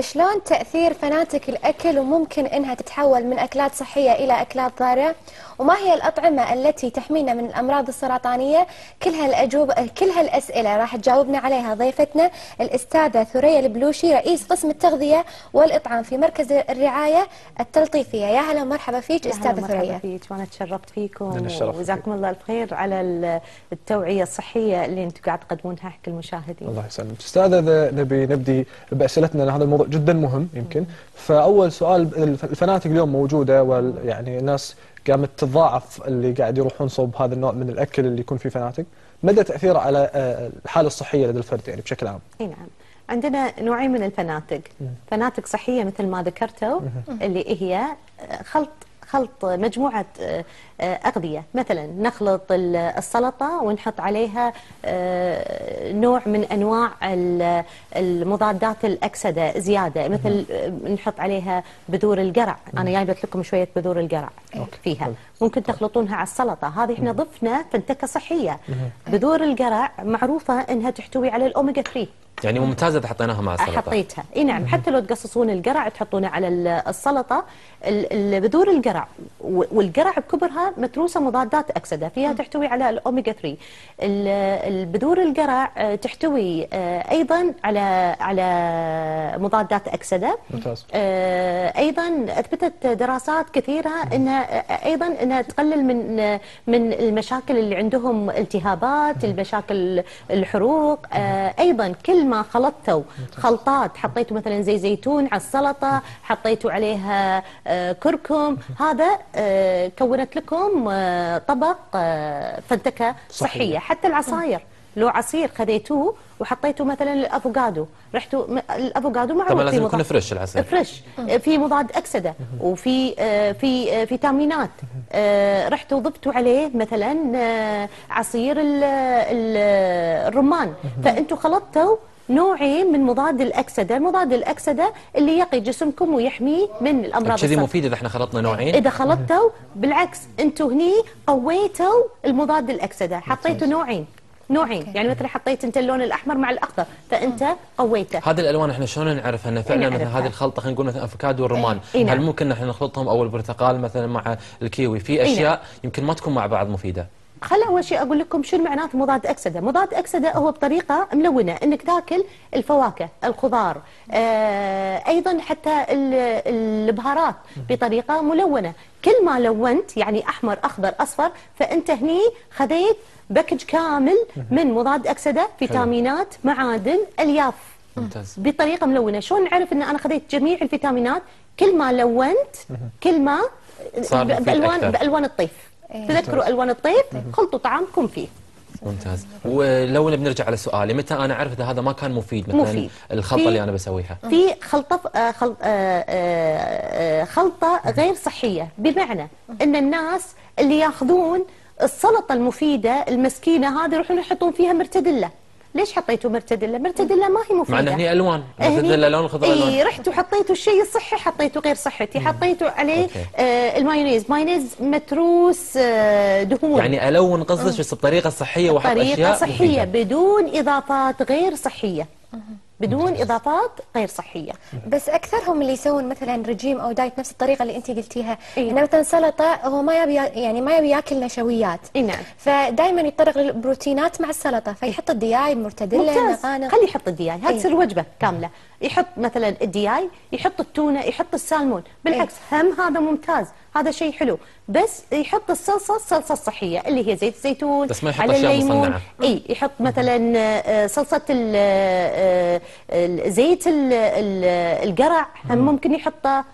شلون تأثير فناتك الأكل وممكن أنها تتحول من أكلات صحية إلى أكلات ضارة؟ وما هي الأطعمة التي تحمينا من الأمراض السرطانية؟ كل هالأجوبة كل هالأسئلة راح تجاوبنا عليها ضيفتنا الأستاذة ثريا البلوشي رئيس قسم التغذية والإطعام في مركز الرعاية التلطيفية. يا هلا ومرحبا فيك أستاذة مرحبا ثريا. فيك وأنا تشرفت فيكم وجزاكم الله الخير على ال- التوعية الصحية اللي أنتم قاعد تقدمونها حق المشاهدين. الله يسلمك. أستاذة إذا نبي نبدي بأسئلتنا لأن هذا الموضوع جدا مهم يمكن. فأول سؤال الف- الفنادق اليوم موجودة وال يعني الناس قامت تتضاعف اللي قاعد يروحون صوب هذا النوع من الأكل اللي يكون فيه فنادق مدى تأثيره على آه، الحالة الصحية لدى الفرد يعني بشكل عام؟ إي نعم. عندنا نوعين من الفناتق فناتق صحية مثل ما ذكرتوا اللي هي خلط خلط مجموعة آه، آه، أغذية. مثلا نخلط ال- السلطة ونحط عليها آه، نوع من أنواع ال- المضادات الأكسدة زيادة. مثل نحط عليها بذور القرع. أنا جايبة لكم شوية بذور القرع فيها. ممكن تخلطونها على السلطة. هذه إحنا ضفنا فنتكة صحية. بذور القرع معروفة أنها تحتوي على الأوميجا 3 يعني ممتازة إذا حطيناها مع السلطة. حطيتها. إي نعم حتى لو تقصصون القرع تحطونه على ال- السلطة ال- ال- بذور القرع. والقرع بكبرها متروسة مضادات أكسدة فيها تحتوي على الأوميغا 3 ال- البذور القرع آه، تحتوي آه، أيضا على على مضادات أكسدة. ممتاز. آه، أيضا أثبتت دراسات كثيرة إنها أيضا إنها تقلل من من المشاكل اللي عندهم التهابات المشاكل الحروق. أيضا كل ما خلطتوا. خلطات حطيتوا مثلا زي زيتون على السلطة حطيتوا عليها آه، كركم. هذا آه، كونت لكم آه، طبق فنتكه. صحية. حتى العصاير. لو عصير خذيتوه وحطيتوا مثلا الأفوكادو. رحتوا الأفوكادو معروف طبعا لازم يكون مضاد- fresh العسل fresh. في مضاد أكسدة. وفي في فيتامينات. رحتوا ضفتوا عليه مثلا عصير ال- ال- الرمان. فأنتوا خلطتوا نوعين من مضاد الأكسدة، مضاد الأكسدة اللي يقي جسمكم ويحميه من الأمراض كذي. مفيد إذا إحنا خلطنا نوعين. إذا خلطتوا بالعكس أنتوا هني قويتوا المضاد الأكسدة. حطيتوا نوعين نوعين. يعني مثلا حطيت أنت اللون الأحمر مع الأخضر فأنت قويته. هذه الألوان إحنا شلون نعرف إن فعلا مثلا. هذه الخلطة خلينا نقول مثلا أفوكادو والرمان. إي نعم. هل ممكن إحنا نخلطهم أو البرتقال مثلا مع الكيوي؟ في نعم. أشياء يمكن ما تكون مع بعض مفيدة. خل أول شيء أقول لكم شنو معناته مضاد أكسدة، مضاد أكسدة هو بطريقة ملونة إنك تاكل الفواكه، الخضار، آه أيضا حتى ال- البهارات بطريقة ملونة، كل ما لونت يعني أحمر أخضر أصفر فأنت هني خذيت package كامل من مضاد أكسدة، فيتامينات، معادن، ألياف. ممتاز. بطريقة ملونة، شلون نعرف إن أنا خذيت جميع الفيتامينات؟ كل ما لونت كل ما بالوان. بألوان الطيف. تذكروا ألوان الطيف؟ خلطوا طعامكم فيه. ممتاز. ولو نبي نرجع على سؤالي متى أنا أعرف إذا هذا ما كان مفيد؟ مثلا مفيد. الخلطة اللي أنا بسويها. في خلطة آه، خل- آه، آه، خلطة غير صحية. بمعنى إن الناس اللي ياخذون السلطة المفيدة المسكينة هذه يروحون يحطون فيها مرتدلة. ليش حطيتوا مرتدلة؟ مرتدلة ما هي مفيدة. مع ان هني الوان هني- مثل اللون الخضر اي رحتوا حطيتوا الشيء الصحي حطيتوا غير صحتي حطيتوا عليه. آه المايونيز. مايونيز متروس آه دهون. يعني ألون قصدك بس بطريقة صحية وأحط طريقة أشياء صحية مفيدة. بدون إضافات غير صحية. بدون إضافات غير صحية. بس أكثرهم اللي يسوون مثلا رجيم أو diet نفس الطريقة اللي انت قلتيها. إيه. إنه مثلا سلطة هو ما يبي يعني ما يبي ياكل نشويات. إي نعم. فدائما يتطرق للبروتينات مع السلطة فيحط الدياي مرتدلة ممتاز. نقانق. خليه يحط الدياي. هذه إيه. تصير وجبة كاملة. يحط مثلا الدياي يحط التونة يحط السلمون. بالعكس هم هذا ممتاز. هذا شيء حلو. بس يحط الصلصة الصلصة الصحية اللي هي زيت الزيتون بس ما يحط على الليمون. إي يحط مثلا آه، صلصة ال- آه، زيت ال- ال- القرع. هم ممكن يحطه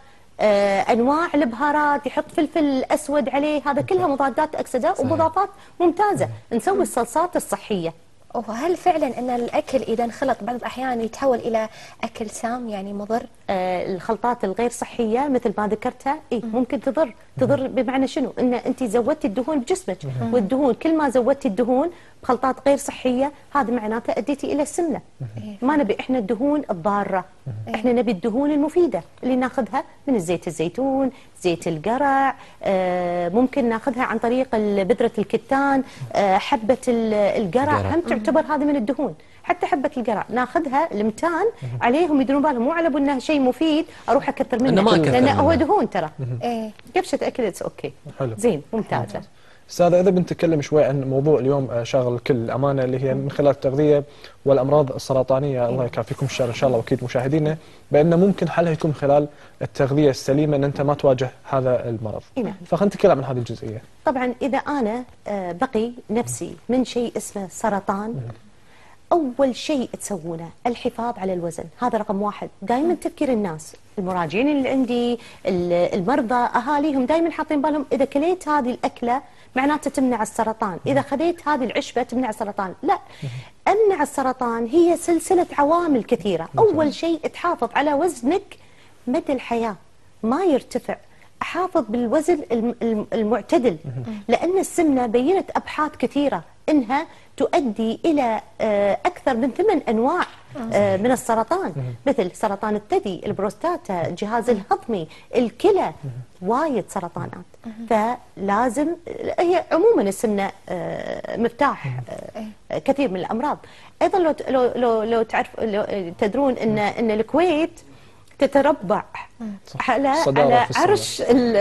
آه، أنواع البهارات يحط فلفل أسود عليه. هذا كلها مضادات أكسدة ومضافات ممتازة. نسوي الصلصات الصحية. وهل فعلا إن الأكل إذا انخلط بعض الأحيان يتحول إلى أكل سام يعني مضر؟ آه، الخلطات الغير صحية مثل ما ذكرتها إيه ممكن تضر. تضر بمعنى شنو؟ إن انت زودتي الدهون بجسمك. والدهون كل ما زودتي الدهون بخلطات غير صحية هذا معناته اديتي إلى السمنة. ما نبي إحنا الدهون الضارة. إحنا نبي الدهون المفيدة اللي ناخذها من زيت الزيتون زيت القرع آه، ممكن ناخذها عن طريق بذرة الكتان آه، حبة ال- القرع. القرع. هم تعتبر هذه من الدهون. حتى حبة القرع ناخذها المتان عليهم يدرون بالهم. مو على انها شيء مفيد أروح أكثر منه. لأنه هو. دهون ترى. إيه. قفشه اكل it's okay حلو. زين ممتازه أستاذ إذا بنتكلم شوي عن موضوع اليوم آه، شاغل الكل الأمانة اللي هي من خلال التغذية والأمراض السرطانية. الله يكافيكم الشر إن شاء الله وأكيد مشاهدينا بأن ممكن حلها يكون خلال التغذية السليمة إن أنت ما تواجه هذا المرض. إي نعم. فخلينا نتكلم عن هذه الجزئية. طبعا إذا أنا آه، بقي نفسي من شيء اسمه سرطان أول شيء تسوونه الحفاظ على الوزن. هذا رقم واحد. دائما تفكير الناس المراجعين اللي عندي ال- المرضى أهاليهم دائما حاطين بالهم إذا كليت هذه الأكلة معناته تمنع السرطان. إذا خذيت هذه العشبة تمنع السرطان. لا أمنع السرطان هي سلسلة عوامل كثيرة. أول شيء تحافظ على وزنك مدى الحياة. ما يرتفع. أحافظ بالوزن الم- الم- المعتدل. لأن السمنة بينت أبحاث كثيرة. إنها تؤدي إلى آه، أكثر من ثمان أنواع آه، من السرطان. مثل سرطان الثدي البروستاتا الجهاز الهضمي الكلى وايد سرطانات. فلازم هي عموما السمنه آه، مفتاح آه، كثير من الأمراض. أيضا لو لو لو, تعرف لو تدرون إن إن الكويت تتربع على على. عرش ال-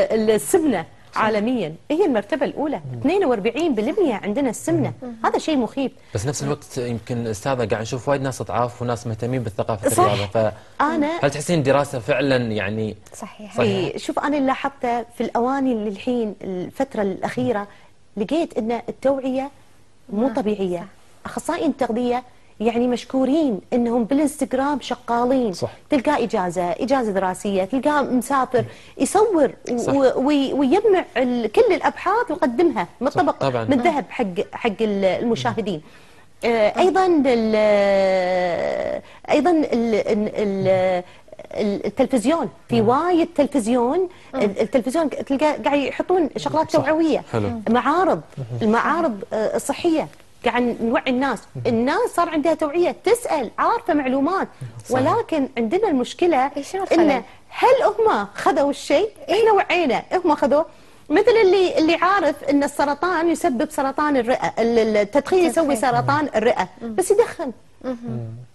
عالميا. هي المرتبة الأولى. 42% عندنا السمنة. هذا شيء مخيف. بس نفس الوقت يمكن أستاذة قاعد نشوف وايد ناس أضعاف وناس مهتمين بالثقافة صح. الرياضة. فهل أنا تحسين دراسة فعلا يعني صحيح. صحيح. إيه، شوف أنا اللي لاحظته في الأواني اللي الحين الفترة الأخيرة لقيت إن التوعية مو طبيعية. أخصائيين التغذية يعني مشكورين إنهم بالإنستغرام شغالين. صح. تلقاه إجازة إجازة دراسية تلقاه مسافر يصور. وي- ويجمع كل الأبحاث ويقدمها من صح، طبق طبعاً. من ذهب حق حق ال- المشاهدين. آه، أيضا ال- أيضا ال- ال- ال- التلفزيون. في وايد تلفزيون. التلفزيون تلقى قاعد يحطون شغلات توعوية. حلو. معارض. المعارض آه، الصحيه قاعد نوعي الناس. الناس صار عندها توعية تسأل عارفة معلومات. ولكن عندنا المشكلة إيه، شنو الخلل؟ ان هل هم خذوا الشيء؟ إحنا وعينا هم خذوه. مثل اللي اللي عارف إن السرطان يسبب سرطان الرئة ال- ال- التدخين يسوي سرطان الرئة. بس يدخن.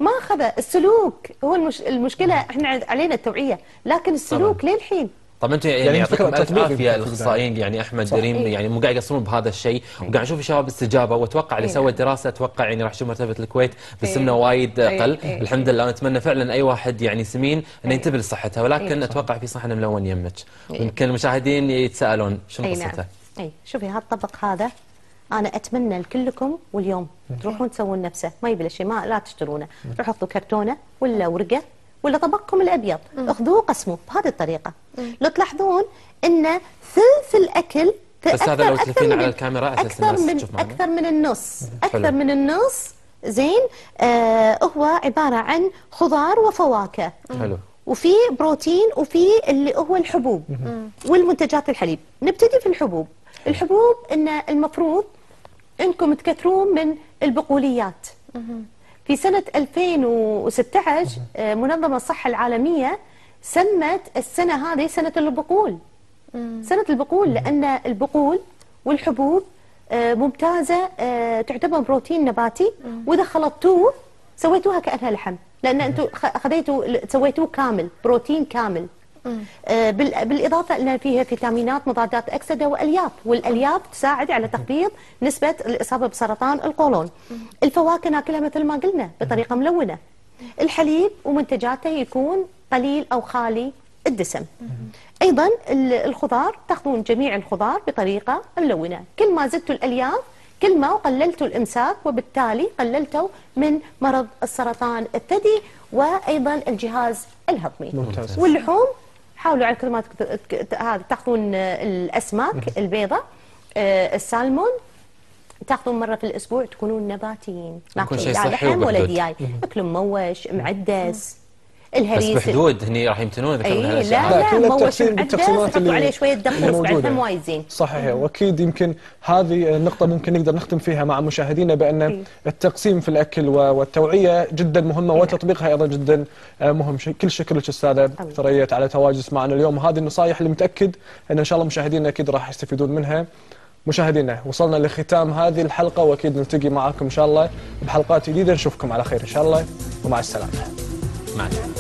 ما اخذ السلوك هو المش... المشكلة. إحنا علينا التوعية. لكن السلوك للحين طب أنتم يعني, يعني يعطيكم ألف عافية يمكن في الأخصائيين يعني أحمد. دريم إيه. يعني مو قاعد يقصرون بهذا الشيء وقاعد نشوف شباب استجابه وأتوقع اللي إيه. سوى الدراسة أتوقع يعني راح يشوف مرتبة الكويت بالسمنة إيه. وايد إيه. أقل إيه. الحمد لله نتمنى فعلا أي واحد يعني سمين إنه إيه. ينتبه لصحته ولكن إيه. أتوقع في صحن ملون يمك إيه. ويمكن المشاهدين يتساءلون شنو قصته نعم اي شوفي هذا الطبق هذا أنا أتمنى لكلكم واليوم تروحون تسوون نفسه ما يبي شيء ما لا تشترونه روحوا حطوا كرتونة ولا ورقة ولا طبقكم الأبيض. اخذوه قسموه بهذه الطريقة. لو تلاحظون إن ثلث الاكل بس هذا أكثر- لو أكثر تلفين على الكاميرا أكثر الناس من تشوف معنا. أكثر من النص. أكثر من النص. زين. آه هو عبارة عن خضار وفواكه. حلو. وفي بروتين وفي اللي هو الحبوب والمنتجات الحليب. نبتدي في الحبوب. الحبوب إن المفروض إنكم تكثرون من البقوليات. في سنة 2016 آه، منظمة الصحة العالمية سمت السنة هذه سنة البقول. سنة البقول لأن البقول والحبوب آه، ممتازة آه، تعتبر بروتين نباتي. وإذا خلطتوه سويتوها كأنها لحم. لأن أنتم خ- خذيتوا سويتوه كامل بروتين كامل. آه، بال- بالإضافة أن فيها فيتامينات مضادات أكسدة وألياف. والألياف تساعد على تخفيض نسبة الإصابة بسرطان القولون. الفواكه ناكلها مثل ما قلنا بطريقة ملونة. الحليب ومنتجاته يكون قليل أو خالي الدسم. أيضا ال- الخضار تأخذون جميع الخضار بطريقة ملونة. كل ما زدتوا الألياف كل ما قللتوا الإمساك وبالتالي قللتوا من مرض السرطان الثدي وأيضا الجهاز الهضمي. ممتاز. واللحوم حاولوا على قد ما هذا تاخذون آه، الأسماك البيضة آه، السالمون تاخذون مرة في الأسبوع تكونون نباتيين. ما شيء صحي لحم ولا. دياي. اكلوا مموش معدس. بس الهريس بحدود هني راح يمتنون إذا أي هالاشياء لا لا، لا كل مموش التقسيم معدس بالتقسيمات اللي- عليه شوية موجودة. هم وايد زين صحيح وأكيد يمكن هذه النقطة ممكن نقدر نختم فيها مع مشاهدينا بأن إيه. التقسيم في الأكل و- والتوعية جدا مهمة وتطبيقها أيضا جدا آه، مهم. كل شكر لك أستاذة أمين. ثريت على تواجدك معنا اليوم. وهذه النصائح اللي متأكد أن إن شاء الله مشاهدينا أكيد راح يستفيدون منها. مشاهدينا وصلنا لختام هذه الحلقة وأكيد نلتقي معاكم إن شاء الله بحلقات جديدة. نشوفكم على خير إن شاء الله ومع السلامة. مع السلامة.